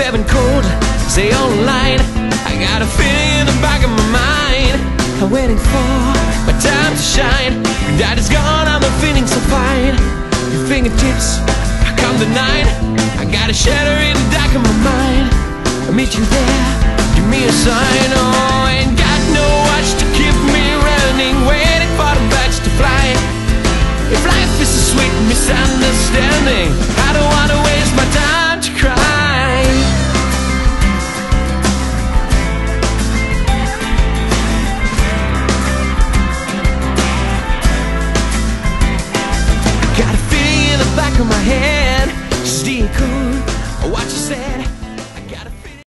getting cold, say online. I got a feeling in the back of my mind. I'm waiting for my time to shine. Your daddy's gone, I'm feeling so fine. Your fingertips, I come the night. I got a shadow in the dark of my mind. I'll meet you there, give me a sign. Oh, ain't got no watch to keep me running, waiting for the birds to fly. If life is a sweet misunderstanding, Got a feeling in the back of my head, stay cool.